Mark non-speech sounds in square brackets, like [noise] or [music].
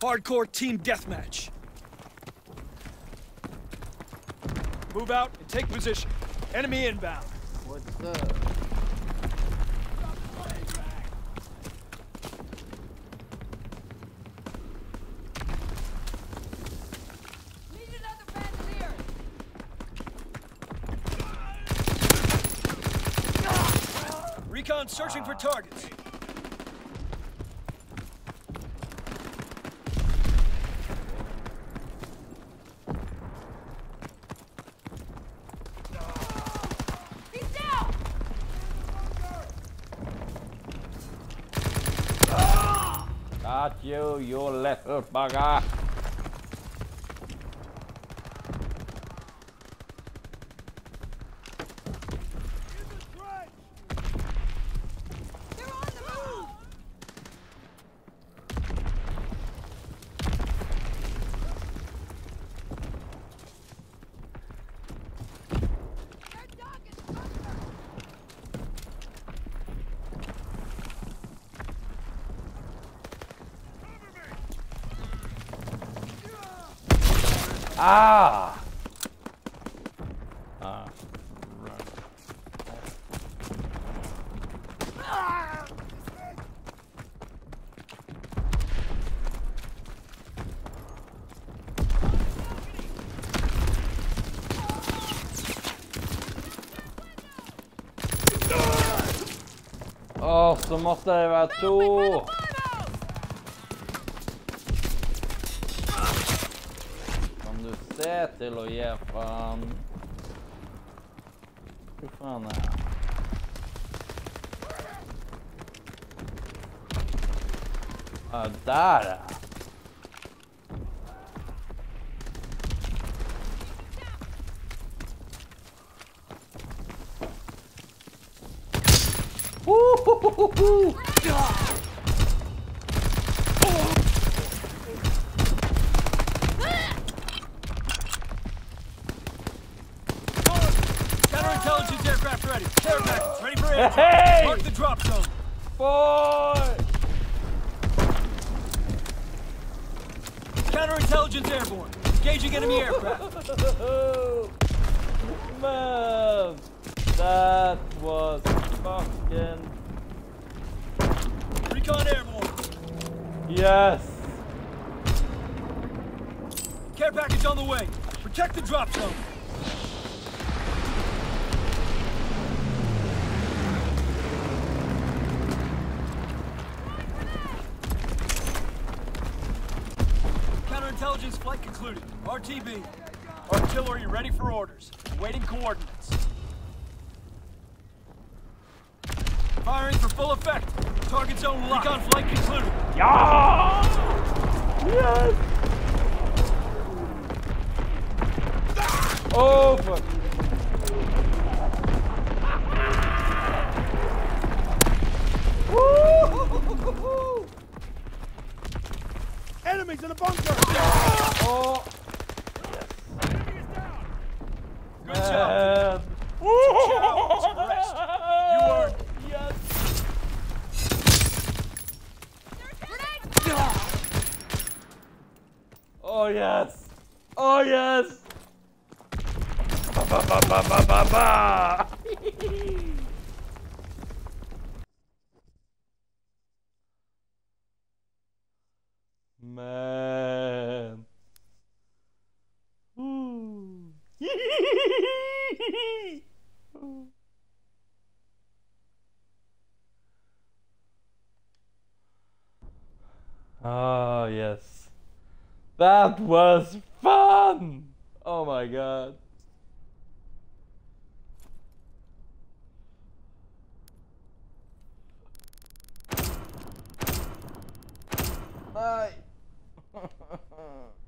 Hardcore team deathmatch. Move out and take position. Enemy inbound. What's up? Need another bandolier! Recon searching for targets. Got you, you little bugger. Ah! Ah. Run. Åh, så måste det vara två! Du till att ge fan? Hur fan är han? Ja, där är han. Wohohoho! Ready. Care package ready for air. Hey! Mark the drop zone. Boy! Counterintelligence airborne. Engaging enemy aircraft. [laughs] Man, that was fucking Recon airborne. yes. Care package on the way. Protect the drop zone. Counterintelligence flight concluded. RTB. Artillery ready for orders. Waiting coordinates. Firing for full effect. Target zone locked. Recon flight concluded. Ja! Yes! Oh Enemies in the bunker! Oh, Good job. Um, man. Chow, rest. You earned it. Yes. Oh yes. Oh yes. [laughs] Ba, ba, ba, ba, ba, ba, [laughs] ba. Man. Ah, [laughs] yes. That was fun! Oh my god. Bye. [laughs]